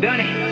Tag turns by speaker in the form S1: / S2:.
S1: done it.